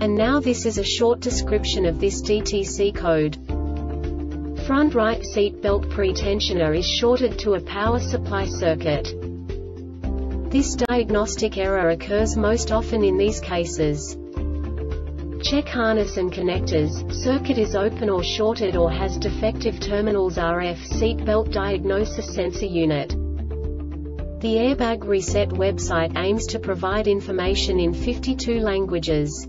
And now this is a short description of this DTC code. Front right seat belt pretensioner is shorted to a power supply circuit. This diagnostic error occurs most often in these cases. Check harness and connectors, circuit is open or shorted or has defective terminals RF seat belt diagnosis sensor unit. The Airbag Reset website aims to provide information in 52 languages.